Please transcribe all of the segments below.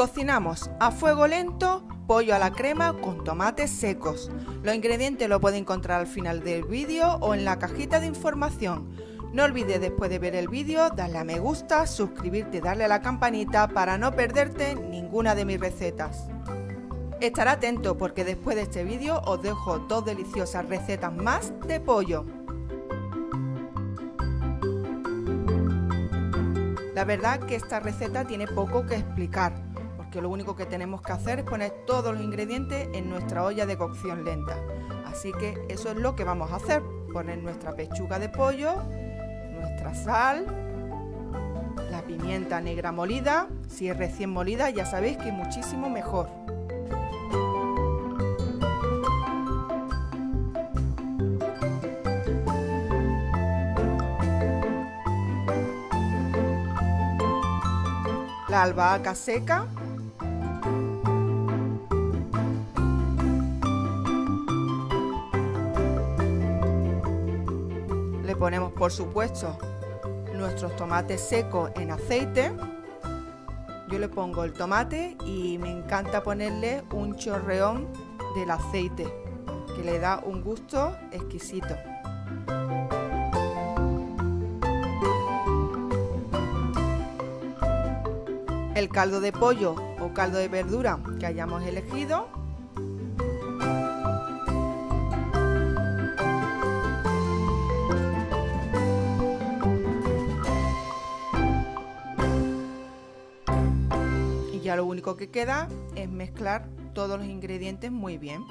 Cocinamos a fuego lento pollo a la crema con tomates secos. Los ingredientes los puedes encontrar al final del vídeo o en la cajita de información. No olvides después de ver el vídeo darle a me gusta, suscribirte y darle a la campanita para no perderte ninguna de mis recetas. Estar atento porque después de este vídeo os dejo dos deliciosas recetas más de pollo. La verdad que esta receta tiene poco que explicar, porque lo único que tenemos que hacer es poner todos los ingredientes en nuestra olla de cocción lenta. Así que eso es lo que vamos a hacer, poner nuestra pechuga de pollo, nuestra sal, la pimienta negra molida, si es recién molida ya sabéis que muchísimo mejor. La albahaca seca, ponemos por supuesto nuestros tomates secos en aceite. Yo le pongo el tomate y me encanta ponerle un chorreón del aceite que le da un gusto exquisito. El caldo de pollo o caldo de verdura que hayamos elegido ya lo único que queda es mezclar todos los ingredientes muy bien.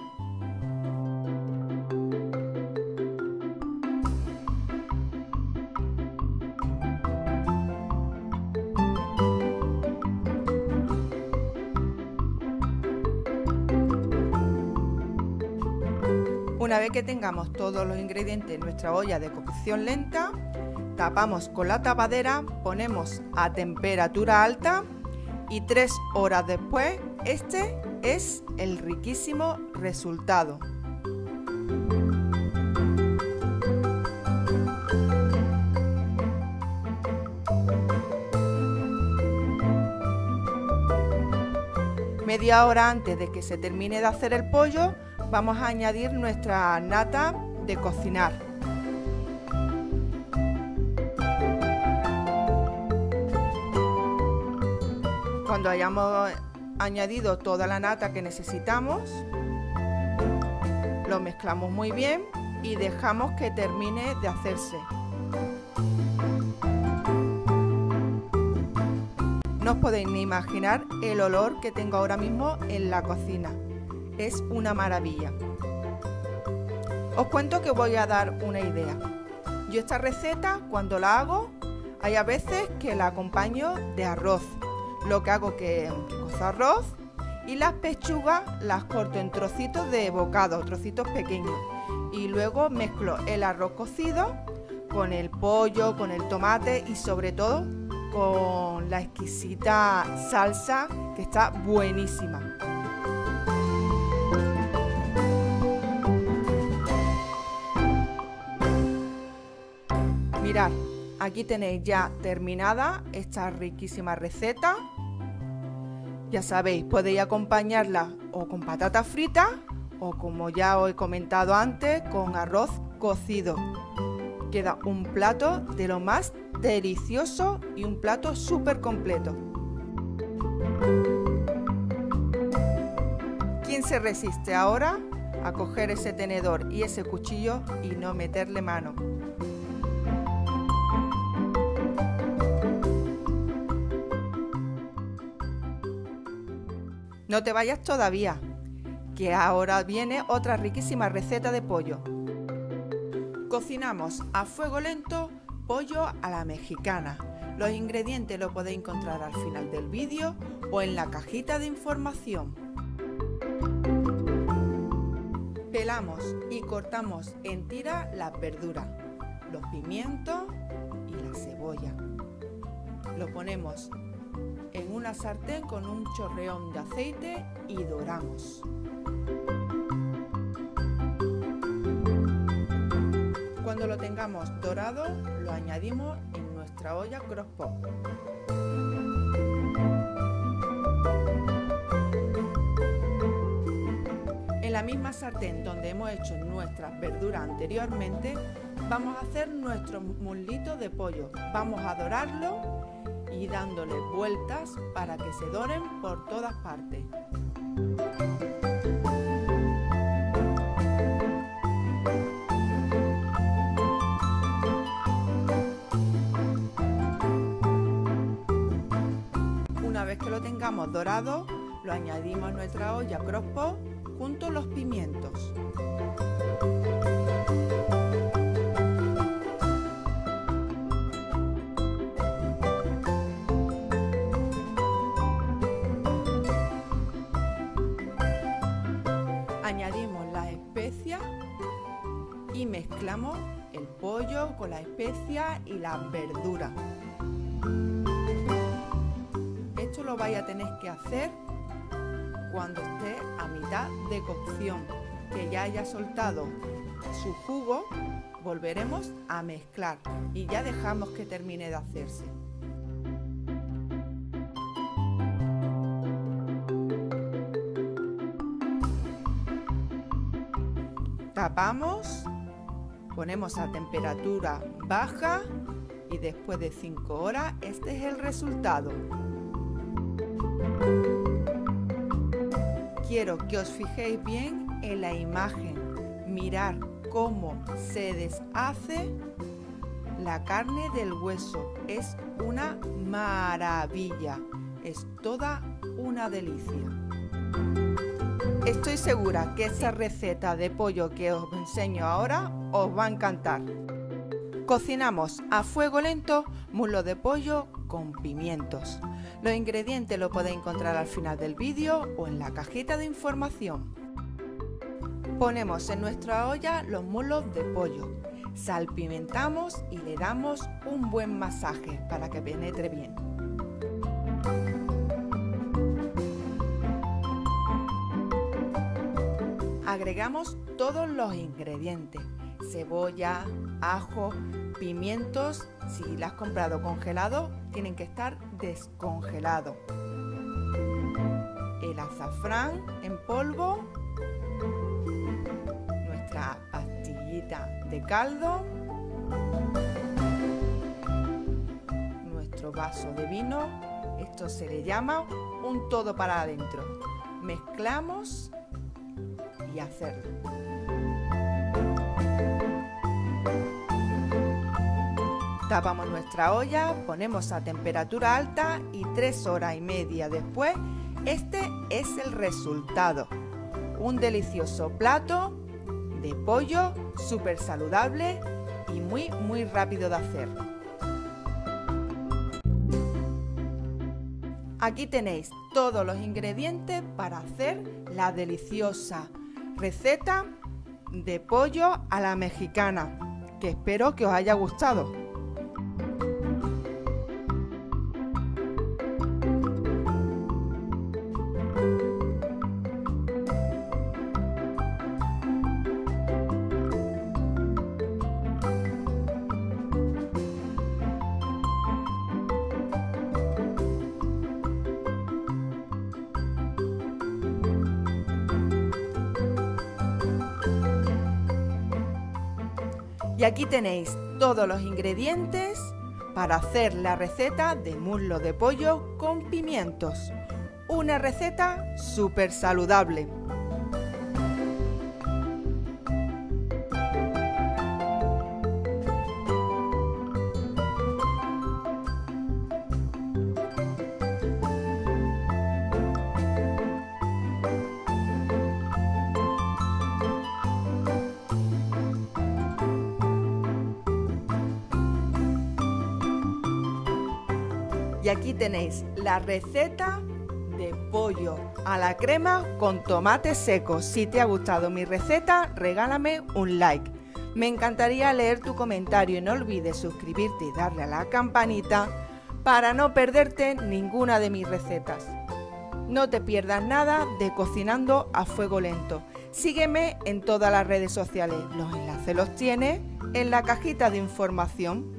Una vez que tengamos todos los ingredientes en nuestra olla de cocción lenta, tapamos con la tapadera, ponemos a temperatura alta y tres horas después este es el riquísimo resultado. Media hora antes de que se termine de hacer el pollo vamos a añadir nuestra nata de cocinar. Cuando hayamos añadido toda la nata que necesitamos, lo mezclamos muy bien y dejamos que termine de hacerse. No os podéis ni imaginar el olor que tengo ahora mismo en la cocina. Es una maravilla. Os cuento que voy a dar una idea. Yo esta receta, cuando la hago, hay a veces que la acompaño de arroz lo que hago que, cozo arroz y las pechugas las corto en trocitos de bocado, trocitos pequeños. Y luego mezclo el arroz cocido con el pollo, con el tomate y sobre todo con la exquisita salsa que está buenísima. Mirad, Aquí tenéis ya terminada esta riquísima receta. Ya sabéis, podéis acompañarla o con patatas fritas o como ya os he comentado antes, con arroz cocido. Queda un plato de lo más delicioso y un plato súper completo. ¿Quién se resiste ahora a coger ese tenedor y ese cuchillo y no meterle mano? No te vayas todavía, que ahora viene otra riquísima receta de pollo. Cocinamos a fuego lento pollo a la mexicana. Los ingredientes los podéis encontrar al final del vídeo o en la cajita de información. Pelamos y cortamos en tira las verduras, los pimientos y la cebolla. Lo ponemos en una sartén con un chorreón de aceite y doramos. Cuando lo tengamos dorado, lo añadimos en nuestra olla cross pot. En la misma sartén donde hemos hecho nuestras verduras anteriormente, vamos a hacer nuestros muslitos de pollo. Vamos a dorarlo y dándole vueltas para que se doren por todas partes. Una vez que lo tengamos dorado, lo añadimos a nuestra olla crosspo junto a los pimientos. Y mezclamos el pollo con las especias y las verduras. Esto lo vais a tener que hacer cuando esté a mitad de cocción, que ya haya soltado su jugo, volveremos a mezclar y ya dejamos que termine de hacerse. Tapamos, ponemos a temperatura baja y después de 5 horas este es el resultado. Quiero que os fijéis bien en la imagen, mirar cómo se deshace la carne del hueso. Es una maravilla, es toda una delicia. Estoy segura que esa receta de pollo que os enseño ahora os va a encantar. Cocinamos a fuego lento muslo de pollo con pimientos. Los ingredientes los podéis encontrar al final del vídeo o en la cajita de información. Ponemos en nuestra olla los muslos de pollo, salpimentamos y le damos un buen masaje para que penetre bien. Agregamos todos los ingredientes, cebolla, ajo, pimientos, si las has comprado congelado, tienen que estar descongelados. El azafrán en polvo, nuestra pastillita de caldo, nuestro vaso de vino, esto se le llama un todo para adentro. Mezclamos y hacerlo. Tapamos nuestra olla, ponemos a temperatura alta y tres horas y media después, este es el resultado. Un delicioso plato de pollo súper saludable y muy muy rápido de hacer. Aquí tenéis todos los ingredientes para hacer la deliciosa receta de pollo a la mexicana, que espero que os haya gustado. Y aquí tenéis todos los ingredientes para hacer la receta de muslo de pollo con pimientos. Una receta súper saludable. Y aquí tenéis la receta de pollo a la crema con tomate seco. Si te ha gustado mi receta, regálame un like. Me encantaría leer tu comentario y no olvides suscribirte y darle a la campanita para no perderte ninguna de mis recetas. No te pierdas nada de cocinando a fuego lento. Sígueme en todas las redes sociales. Los enlaces los tienes en la cajita de información.